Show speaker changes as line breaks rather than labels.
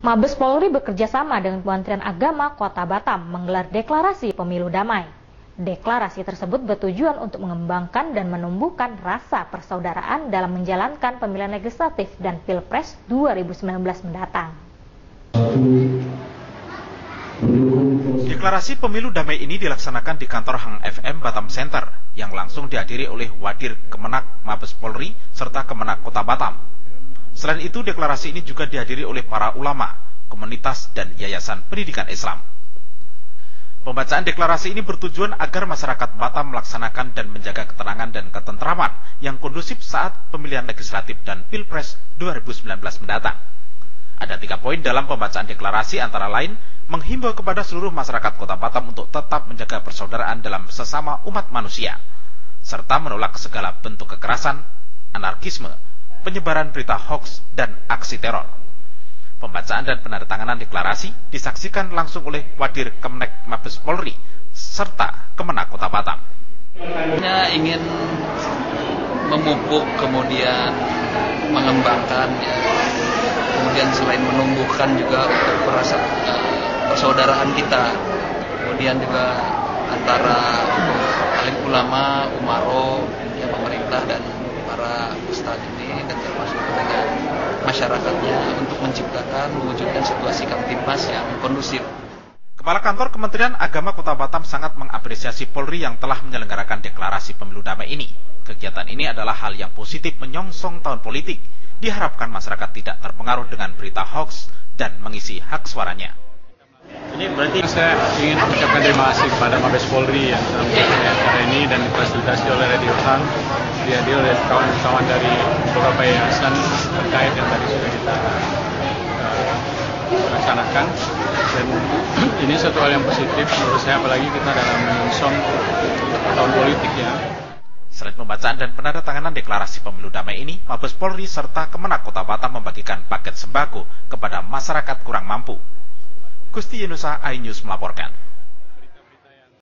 Mabes Polri bekerjasama dengan Kementerian Agama Kota Batam menggelar deklarasi pemilu damai. Deklarasi tersebut bertujuan untuk mengembangkan dan menumbuhkan rasa persaudaraan dalam menjalankan pemilihan legislatif dan Pilpres 2019 mendatang.
Deklarasi pemilu damai ini dilaksanakan di kantor Hang FM Batam Center yang langsung dihadiri oleh Wadir Kemenak Mabes Polri serta Kemenak Kota Batam. Selain itu, deklarasi ini juga dihadiri oleh para ulama, komunitas, dan yayasan pendidikan Islam. Pembacaan deklarasi ini bertujuan agar masyarakat Batam melaksanakan dan menjaga ketenangan dan ketentraman yang kondusif saat pemilihan legislatif dan Pilpres 2019 mendatang. Ada tiga poin dalam pembacaan deklarasi antara lain menghimbau kepada seluruh masyarakat kota Batam untuk tetap menjaga persaudaraan dalam sesama umat manusia, serta menolak segala bentuk kekerasan, anarkisme, penyebaran berita hoax, dan aksi teror. Pembacaan dan penandatanganan deklarasi disaksikan langsung oleh Wadir Kemenek Mabes Polri serta Kemenak Kota Batam.
Hanya ingin memupuk kemudian mengembangkan ya. kemudian selain menumbuhkan juga untuk perasa uh, persaudaraan kita kemudian juga antara alim ulama umaro ya pemerintah dan ustadz ini dan termasuk dengan masyarakatnya untuk menciptakan mewujudkan situasi kamtipmas yang kondusif.
Kepala Kantor Kementerian Agama Kota Batam sangat mengapresiasi Polri yang telah menyelenggarakan deklarasi pemilu damai ini. Kegiatan ini adalah hal yang positif menyongsong tahun politik. Diharapkan masyarakat tidak terpengaruh dengan berita hoax dan mengisi hak suaranya.
Ini berarti saya ingin mengucapkan terima kasih kepada Mabes Polri yang telah acara ini dan difasilitasi oleh Radio Han dihadir oleh kawan-kawan dari beberapa yayasan terkait yang tadi sudah kita uh, laksanakan dan ini satu hal yang positif menurut saya apalagi kita dalam menyongsong tahun politik ya.
Selain pembacaan dan penandatanganan deklarasi pemilu damai ini, Mabes Polri serta Kemenak Kota Batam membagikan paket sembako kepada masyarakat kurang mampu. Gusti Yunusa iNews melaporkan.